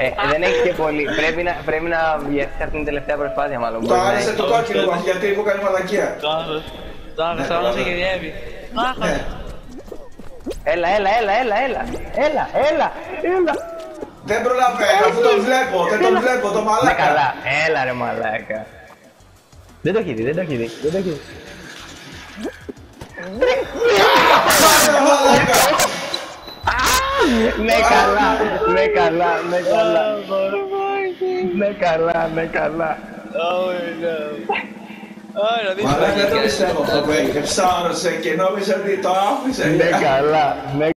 Ε, δεν έχει και πολύ. Πρέπει να, πρέπει να βγει αυτή την τελευταία προσπάθεια, μάλλον. Το Μπορεί να άρεσε έχει- το κόκκινο μας γιατί μου κάνει μαλακία. Το άγχος. Το άγχος, Ναι, το άγχος ναι. κυριεύει. Ναι. Έλα, έλα, έλα, έλα, έλα. Έλα, έλα, έλα. Δεν προλαβαίνω αφού τον βλέπω, δεν τον βλέπω, το Ναι, μαλάκα. καλά. Έλα, ρε μαλάκα. Δεν το έχει δει, δεν το έχει δει. Δεν το έχει δει. Ναι, καλά, ναι, καλά, ναι, καλά. Ναι, καλά, ναι, καλά. Oh no. Ωραία, δεν Μαλάκα δεν το υπάρχει. πιστεύω αυτό που έγινε. Ψάρωσε και νόμιζα ότι το άφησε. Ναι, καλά, ναι,